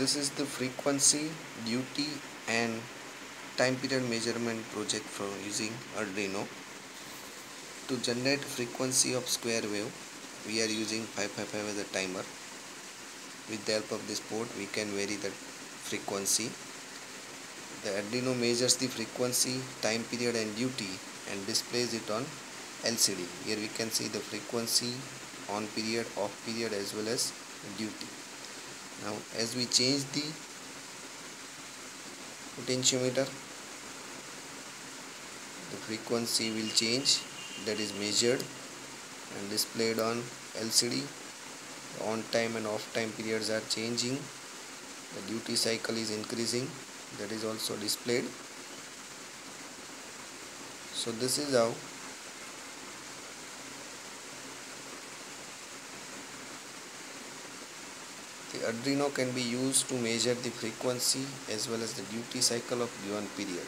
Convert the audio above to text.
this is the frequency duty and time period measurement project for using Arduino. To generate frequency of square wave we are using 555 as a timer. With the help of this board we can vary the frequency. The Arduino measures the frequency time period and duty and displays it on LCD here we can see the frequency on period off period as well as duty now as we change the potentiometer the frequency will change that is measured and displayed on LCD the on time and off time periods are changing the duty cycle is increasing that is also displayed. So this is how The Arduino can be used to measure the frequency as well as the duty cycle of given period.